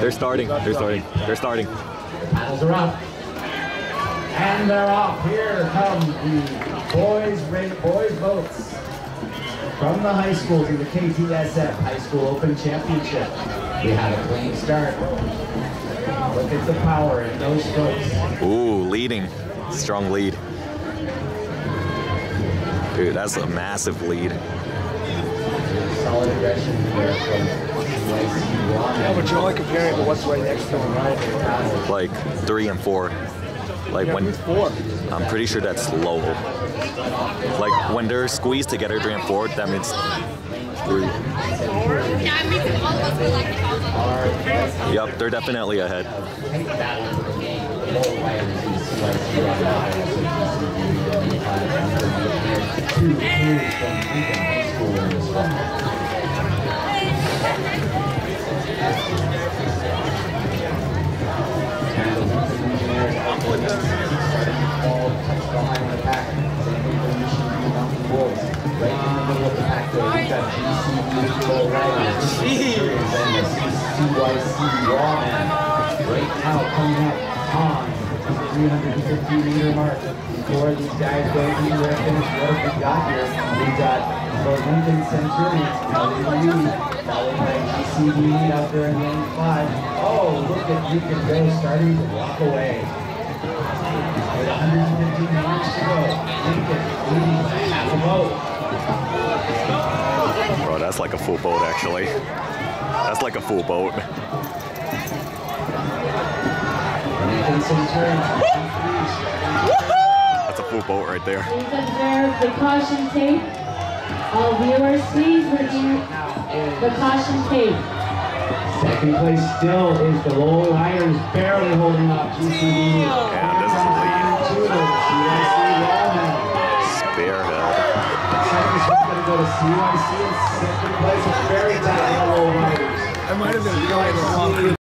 They're starting. They're starting. They're starting. Paddles are up. And they're off. Here come the boys, boys boats from the high school to the KTSF High School Open Championship. We had a clean start. Look at the power in those strokes. Ooh, leading. Strong lead. Dude, that's a massive lead. Solid aggression here from but you're only comparing to what's right next to him, right? Like three and four. Like Yeah, when four? I'm pretty sure that's low. Like when they're squeezed together three and four, that means three. Yeah, I mean, all of us like, if I was Yep, they're definitely ahead. Take RawMen. Right now coming up on the 350 meter mark. Before these guys go their finish, we got here? We've got GCD out there in lane five. Oh, look at Lincoln Go starting to walk away. With 115 meters to go, Lincoln leading by half a boat. Bro, that's like a full boat actually. That's like a full boat. That's a full boat right there. Please observe the caution tape. All viewers, please review the caution tape. Second place still is the Lowell Lions barely holding up GCD. Yeah, this is the lead. Two go to CYC in second place.